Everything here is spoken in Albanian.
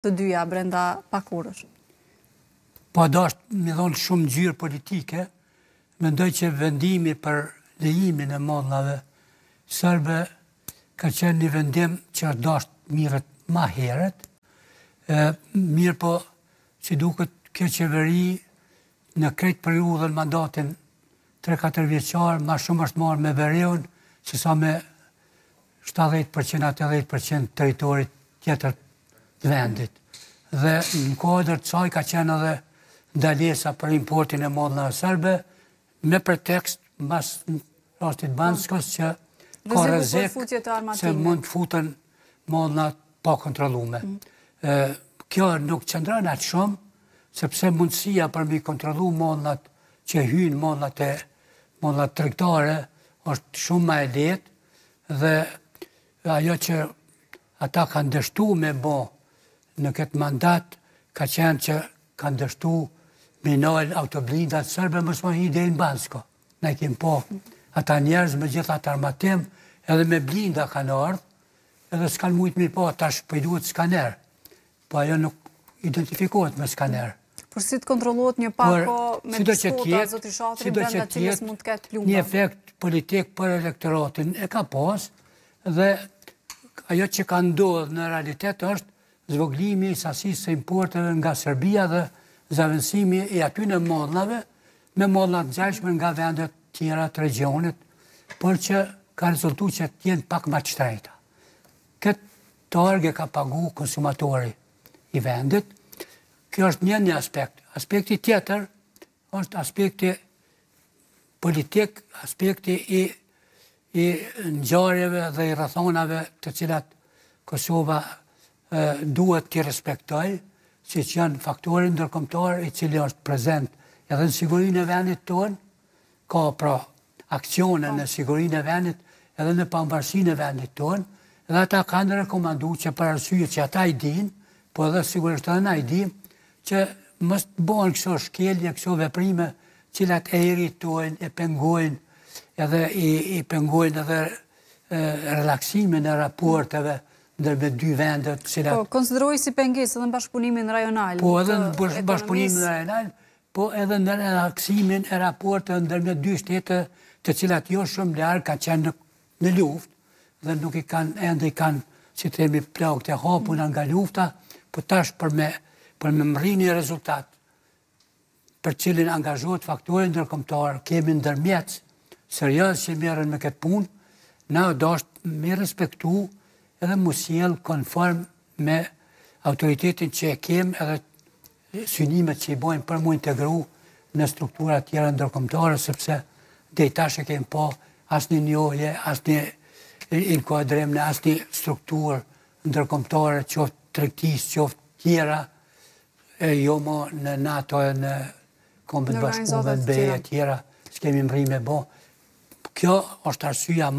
të dyja brenda pak orësh. Pa dashtë me i dhonë shumë ngjyrë politike, mendoj që vendimi për lejimin e mallnave serbe ka qenë një vendim që është dashtë me u marrë ma herët, mirëpo siç duket kjo qeveri Në krejt periudhën, mandatin tre-katër vjeçar, ma shumë është marrë me veriun, se sa me shtatëdhjetë përqind a tetëdhjetë përqind të territorit tjetër të vendit. Dhe në kuadër të saj ka qenë edhe ndalesa për importin e mallnave serbe, me pretekst mbas rastit Banjskës që ka rrezik se mund të futen mallna të pakontrollume. Mm. Kjo nuk qëndron aq shumë, sepse mundësia për me i kontrollu mallnat që hyjnë mallnat e mallnat tregtare është shumë ma e lehtë dhe ajo që ata kanë dështu me bo në këtë mandat ka qenë që kanë dështu me i nal autoblindat serbe mos me hi deri në Banjskë. Ne kemi pa ata njerëz me gjithë atë armatim edhe me blinda kanë ardhë edhe s'kanë mujtë me i pa tash po iu duhet po skaner. Po ajo nuk identifikohet me skaner. Por si të kontrollohet një pako me biskota, zoti Shatri, brenda së cilës mund të ketë plumba? Një efekt politik për elektoratin e ka pas, dhe ajo që ka ndodhë në realitet është zvoglimi i sasisë së importeve nga Serbia dhe zëvendësimi i atyne mallnave, me mallna të ngjashme nga vendet tjera të regionit, por që ka rezultu që të jenë pak ma të shtrejta. Këtë Tagër e ka pagu konsumatori i vendit. Kjo është një një aspekt. Aspekti tjetër është aspekti politik, aspekti i i ngjarjeve dhe i rrethanave të cilat Kosova duhet t'i respektojë, siç janë faktori ndërkombtar i cili është prezent edhe në sigurinë e vendit tonë, Ka pra akcione në sigurinë e vendit edhe në pamvarësinë e vendit tonë, dhe ata kanë rekomandu që për arsyet që ata i din, po edhe sigurisht edhe na i dim, që mos të bëhen këso shkelje, këso veprime, cilat e irritojnë, e pengojnë, edhe i, i pengojnë edhe relaksimin e raporteve ndërmjet dy vendet, cilat... Po, konsiderohet si pengesë edhe në bashkëpunimin rajonal. Po, edhe në bashkëpunimin rajonal, po edhe në relaksimin e raporteve ndërmjet dy shtete të cilat jo shumë larg kanë qenë në, në luftë dhe nuk i kanë ende i kanë si të themi plagët e hapura nga lufta, po tash për me për me mërri ni rezultat për cilin angazhohet faktori ndërkombëtar, kemi ndërmjetës serioz që merren me këtë punë, na doht me respektu edhe mu sjell konform me autoritetin që e kem edhe synimet që i bojmë për mu integru në struktura tjera ndërkomtare, sepse deri tash e kemi pa asnjë njohje, asnjë inkuadrim në asnjë strukturë ndërkomtare, qoftë tregtisë, qoftë tjera, e jo mo në NATO e në Kombet e Bashkume, në BE e tjera, s'kemi mri me bo. Kjo është arsyja ma.